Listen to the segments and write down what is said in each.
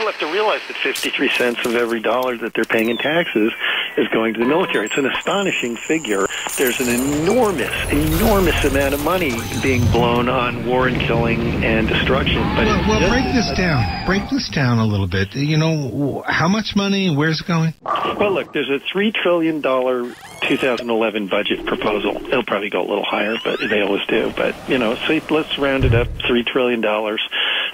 people have to realize that 53 cents of every dollar that they're paying in taxes is going to the military. It's an astonishing figure. There's an enormous, enormous amount of money being blown on war and killing and destruction. But Well, well break this down. Break this down a little bit. You know, how much money? Where's it going? Well, look, there's a three trillion dollar 2011 budget proposal. It'll probably go a little higher, but they always do. But you know, so let's round it up three trillion dollars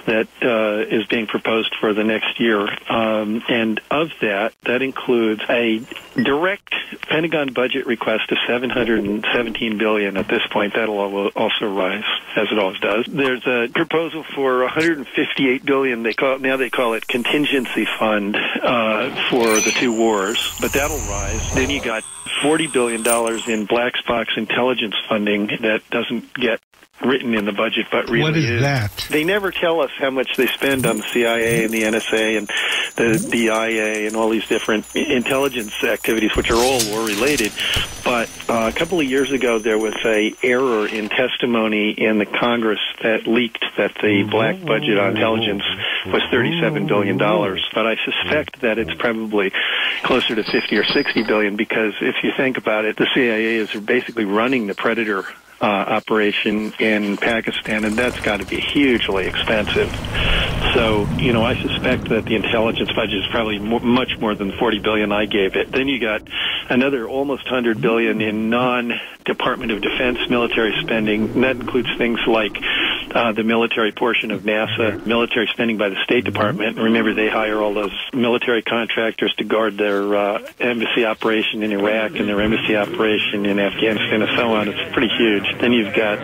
that uh, is being proposed for the next year. Um, and of that, that includes a direct Pentagon budget request of 717 billion. At this point, that'll al- also rise as it always does. There's a proposal for 158 billion. They call it, now they call it contingency fund uh, for the two wars, but that'll rise. Then you got 40 billion dollars in black box intelligence funding that doesn't get written in the budget, but really What is that? they never tell us how much they spend on the CIA and the NSA and the DIA and all these different intelligence activities, which are all war related. But uh, a couple of years ago, there was a error in testimony in the Congress that leaked that the black budget on intelligence was thirty-seven billion dollars. But I suspect that it's probably closer to fifty or sixty billion because if you think about it, the CIA is basically running the Predator uh, operation in Pakistan, and that's got to be hugely expensive. So, you know, I suspect that the intelligence budget is probably mo much more than 40 billion I gave it. Then you got another almost 100 billion in non-Department of Defense military spending. And that includes things like uh, the military portion of NASA, military spending by the State Department. Remember, they hire all those military contractors to guard their uh, embassy operation in Iraq and their embassy operation in Afghanistan and so on. It's pretty huge. Then you've got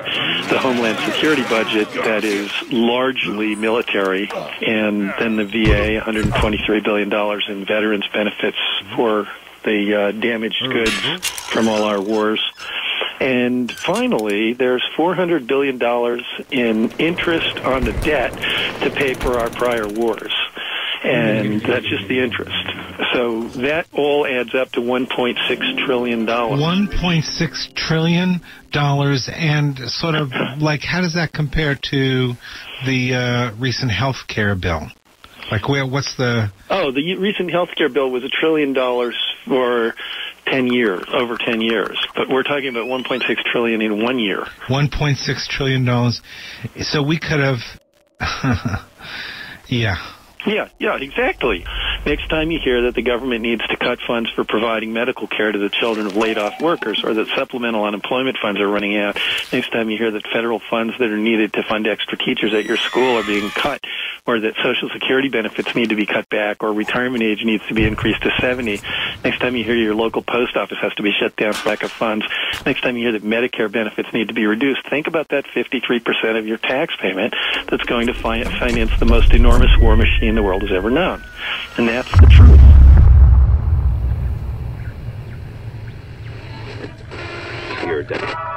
the Homeland Security budget that is largely military, and then the VA, $123 billion in veterans benefits for the uh, damaged goods from all our wars. And finally, there's $400 billion in interest on the debt to pay for our prior wars. And that's just the interest. So that all adds up to $1.6 trillion. One point six trillion dollars, and sort of like, how does that compare to the uh, recent health care bill? Like, where? What's the? Oh, the recent health care bill was a trillion dollars for 10 years, over 10 years. But we're talking about 1.6 trillion in one year. One point six trillion dollars. So we could have. yeah. Yeah, yeah, exactly. Next time you hear that the government needs to cut funds for providing medical care to the children of laid off workers or that supplemental unemployment funds are running out, next time you hear that federal funds that are needed to fund extra teachers at your school are being cut or that social security benefits need to be cut back or retirement age needs to be increased to 70, next time you hear your local post office has to be shut down for lack of funds, next time you hear that Medicare benefits need to be reduced, think about that 53% of your tax payment that's going to fi- finance the most enormous war machine the world has ever known. And that's the truth. You're dead.